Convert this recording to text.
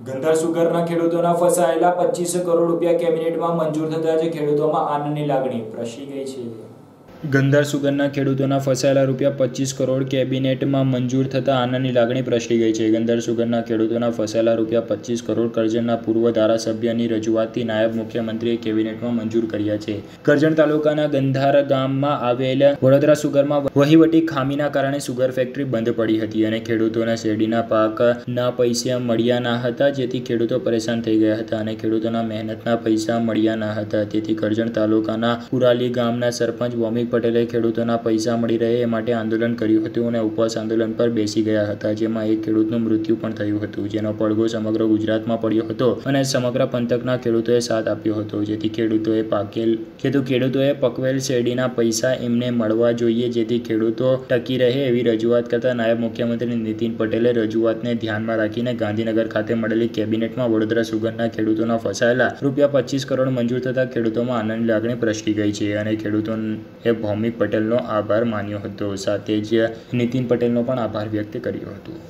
ગંધર સુગરના ખેડૂતોના ફસાયેલા પચીસો કરોડ રૂપિયા કેબિનેટમાં મંજૂર થતા જ ખેડૂતોમાં આનંદની લાગણી પ્રસરી ગઈ છે. ગંધાર સુગરના ખેડૂતોના ફસાયેલા રૂપિયા પચીસ કરોડ કેબિનેટમાં મંજૂર થતાં આનંદની લાગણી પ્રસરી ગઈ છે. ગંધાર સુગરના ખેડૂતોના ફસાયેલા રૂપિયા પચીસ કરોડ કરજણના પૂર્વ ધારાસભ્યની રજૂઆતથી નાયબ મુખ્યમંત્રીએ કેબિનેટમાં મંજૂર કર્યા છે. કરજણ તાલુકાના ગંધાર ગામમાં આવેલા વડોદરા સુગરમાં વહીવટી ખામીના કારણે સુગર ફેક્ટરી બંધ પડી હતી અને ખેડૂતોના શેરડીના પાકના પૈસા મળ્યા ના હતા, જેથી ખેડૂતો પરેશાન થઈ ગયા હતા અને ખેડૂતોના મહેનતના પૈસા મળ્યા ના હતા. તેથી કરજણ તાલુકાના પુરાલી ગામના સરપંચ ભૌમિક પટેલે ખેડૂતોના પૈસા મળી રહે એ માટે આંદોલન કર્યું હતું અને ઉપવાસ આંદોલન પર બેસી ગયા હતા, જેમાં એક ખેડૂતનું મૃત્યુ પણ થયું હતું, જેનો પડઘો સમગ્ર ગુજરાતમાં પડ્યો હતો અને સમગ્ર પંથકના ખેડૂતોએ સાથ આપ્યો હતો, જેથી ખેડૂતોએ પાકેલ ખેતુ ખેડૂતોએ પકવેલ શેરડીના પૈસા એમને મળવા જોઈએ, જેથી ખેડૂતો ટકી રહે એવી રજૂઆત કરતા નાયબ મુખ્યમંત્રી નીતિન પટેલે રજૂઆતને ધ્યાનમાં રાખીને ગાંધીનગર ખાતે મળેલી કેબિનેટમાં વડોદરા સુગરના ખેડૂતોના ફસાયેલા રૂપિયા પચીસ કરોડ મંજૂર થતાં ખેડૂતોમાં આનંદ લાગણી પ્રસરી ગઈ છે અને ખેડૂતોએ ભૌમિક પટેલનો આભાર માન્યો હતો. સાથે જ નીતિન પટેલનો પણ આભાર વ્યક્ત કર્યો હતો.